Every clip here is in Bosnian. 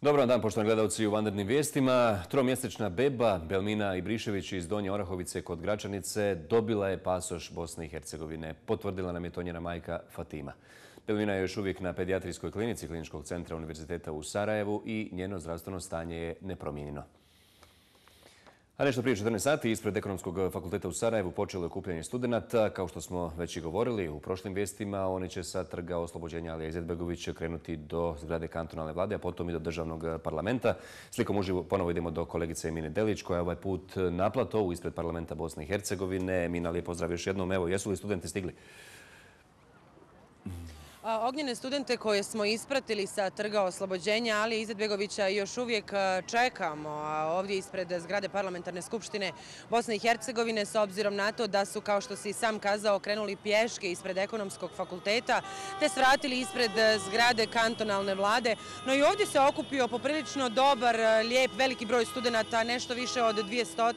Dobar dan, poštovani gledalci u Vandarnim vijestima. Tromjesečna beba Belmina Ibrišević iz Donje Orahovice kod Gračanice dobila je pasoš Bosne i Hercegovine. Potvrdila nam je to njena majka Fatima. Belmina je još uvijek na pedijatrijskoj klinici Kliničkog centra Univerziteta u Sarajevu i njeno zdravstveno stanje je nepromijenjeno. A nešto prije 14 sati ispred Ekonomskog eh, fakulteta u Sarajevu počelo je okupljanje studenta. Kao što smo već i govorili u prošlim vijestima, oni će sa trga oslobođenja Alija Izetbegović krenuti do zgrade kantonalne vlade, a potom i do državnog eh, parlamenta. Slikom uživo ponovo idemo do kolegice Emine Delić, koja je ovaj put eh, na platovu ispred parlamenta Bosne i Hercegovine. Emina, lijep pozdrav još jednom. Evo, jesu li studenti stigli? Ognjene studente koje smo ispratili sa trga oslobođenja Ali Izetbegovića još uvijek čekamo ovdje ispred zgrade parlamentarne skupštine Bosne i Hercegovine s obzirom na to da su, kao što si sam kazao, krenuli pješke ispred ekonomskog fakulteta te svratili ispred e, zgrade kantonalne vlade. No i ovdje se okupio poprilično dobar, e, lijep, veliki broj studenta, nešto više od 200,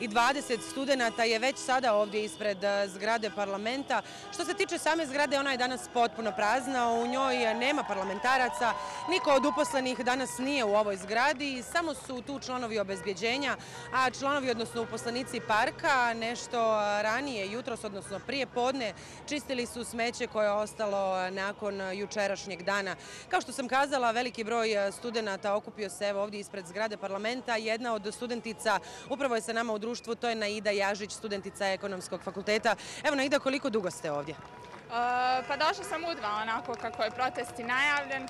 220 studenta je već sada ovdje ispred e, zgrade parlamenta. Što se tiče same zgrade, ona je danas danas potpuno prazna, u njoj nema parlamentaraca, niko od uposlenih danas nije u ovoj zgradi, samo su tu članovi obezbjeđenja, a članovi, odnosno uposlenici parka, nešto ranije, jutros, odnosno prije podne, čistili su smeće koje je ostalo nakon jučerašnjeg dana. Kao što sam kazala, veliki broj studenta okupio se ovdje ispred zgrade parlamenta. Jedna od studentica upravo je sa nama u društvu, to je Naida Jažić, studentica ekonomskog fakulteta. Evo, Naida, koliko dugo ste ovdje? E, pa došla sam u dva onako kako je protest i najavljen. E,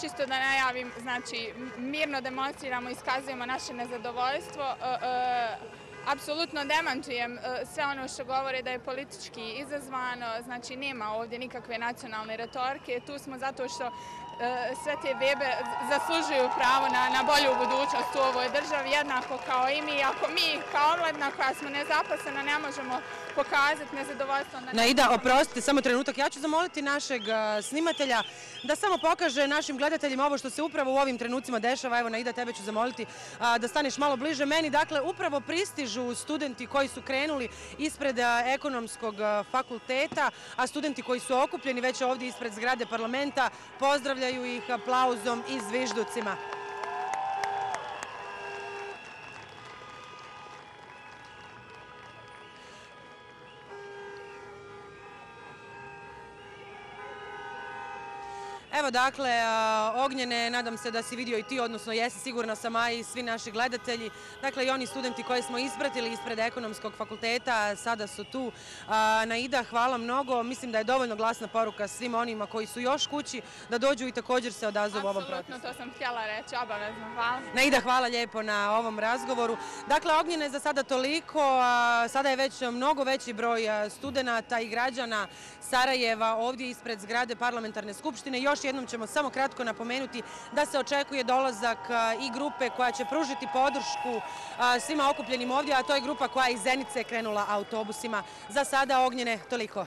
čisto da najavim, znači mirno demonstriramo, iskazujemo naše nezadovoljstvo. E, apsolutno demantujem sve ono što govore da je politički izazvano, znači nema ovdje nikakve nacionalne retorike. Tu smo zato što sve te bebe zaslužuju pravo na bolju budućnost u ovoj državi, jednako kao i mi. Ako mi kao omladna koja smo nezaposlena ne možemo pokazati nezadovoljstvo. Naida, oprostite, samo trenutak. Ja ću zamoliti našeg snimatelja da samo pokaže našim gledateljima ovo što se upravo u ovim trenucima dešava. Evo, Naida, tebe ću zamoliti da staneš malo bliže meni. Dakle, upravo pristižu studenti koji su krenuli ispred ekonomskog fakulteta, a studenti koji su okupljeni već ovdje ispred zgrade parlamenta pozdravljaju ih aplauzom i zvižducima. Evo dakle, Ognjene, nadam se da si vidio i ti, odnosno jesi sigurno sam, a i svi naši gledatelji. Dakle, i oni studenti koje smo ispratili ispred ekonomskog fakulteta, sada su tu. Naida, hvala mnogo. Mislim da je dovoljno glasna poruka svim onima koji su još kući, da dođu i također se odazovu ovom protestu. Apsolutno, to sam htjela reći, obavezno. Hvala. Naida, hvala lijepo na ovom razgovoru. Dakle, Ognjene za sada toliko. Sada je već mnogo veći broj studenta i građana Sarajeva ovdje ispred zgrade parlamentarne skupštine. Još jednom ćemo samo kratko napomenuti da se očekuje dolazak i grupe koja će pružiti podršku svima okupljenim ovdje, a to je grupa koja iz Zenice krenula autobusima. Za sada ognjene toliko.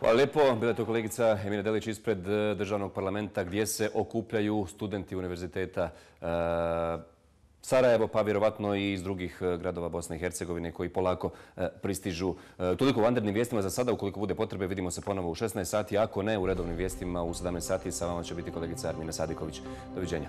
Hvala lijepo. Bila je to kolegica Emina Delić ispred e, državnog parlamenta gdje se okupljaju studenti univerziteta e, Sarajevo, pa vjerovatno i iz drugih e, gradova Bosne i Hercegovine koji polako e, pristižu. E, toliko u vanrednim vijestima za sada, ukoliko bude potrebe, vidimo se ponovo u 16 sati, ako ne u redovnim vijestima u 17 sati, sa vama će biti kolegica Armina Sadiković. Doviđenja.